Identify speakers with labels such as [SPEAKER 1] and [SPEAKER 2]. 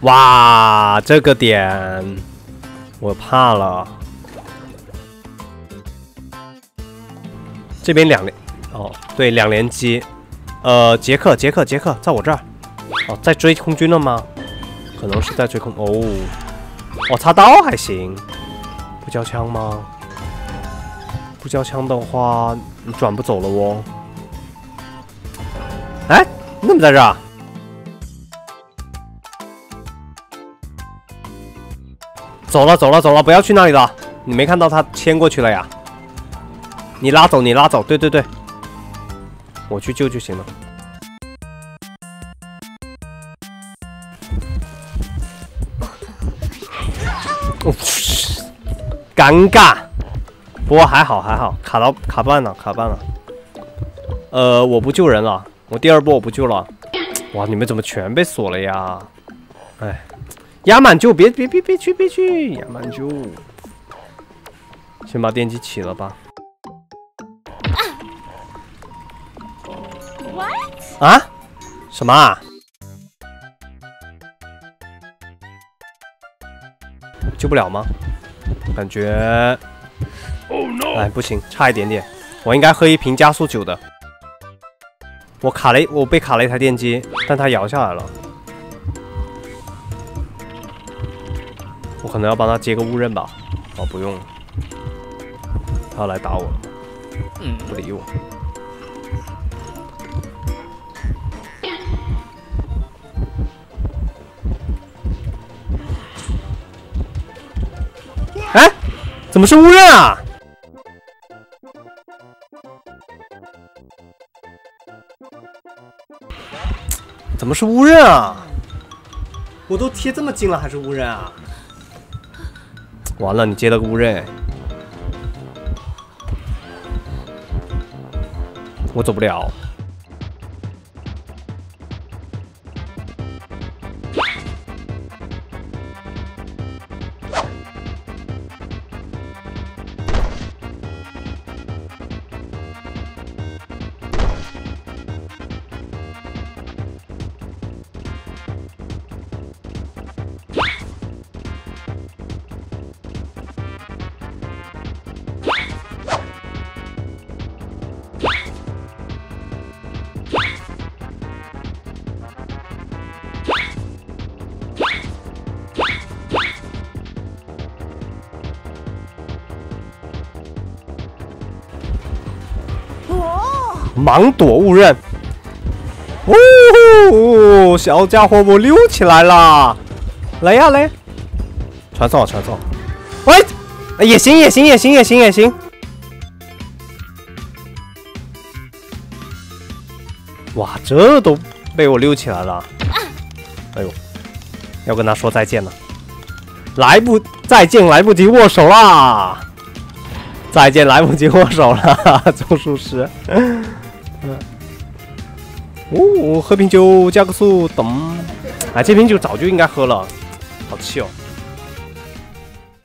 [SPEAKER 1] 哇，这个点我怕了。这边两连，哦，对，两连击。呃，杰克，杰克，杰克，在我这儿。哦，在追空军了吗？可能是在追空。哦，我插刀还行。不交枪吗？不交枪的话，你转不走了哦。哎，你怎么在这儿？走了，走了，走了，不要去那里了。你没看到他牵过去了呀？你拉走，你拉走。对对对，我去救就行了。尴尬，不过还好还好，卡到卡半了，卡半了。呃，我不救人了，我第二波我不救了。哇，你们怎么全被锁了呀？哎，压满就，别别别别去别去，压满就。先把电机起了吧。啊？什么啊？救不了吗？感觉，哎，不行，差一点点。我应该喝一瓶加速酒的。我卡了，我被卡了一台电机，但它摇下来了。我可能要帮他接个误刃吧。哦，不用，他要来打我了。嗯，不理我。哎怎么是误认啊？怎么是误认啊？我都贴这么近了，还是误认啊？完了，你接了个误认，我走不了。盲躲误认，哦，小家伙我溜起来了，来呀来，传送传送，喂，也行也行也行也行也行，哇，这都被我溜起来了，哎呦，要跟他说再见了，来不再见来不及握手啦，再见来不及握手了，周术师。嗯哦，喝瓶酒加个速，咚！哎，这瓶酒早就应该喝了，好气哦。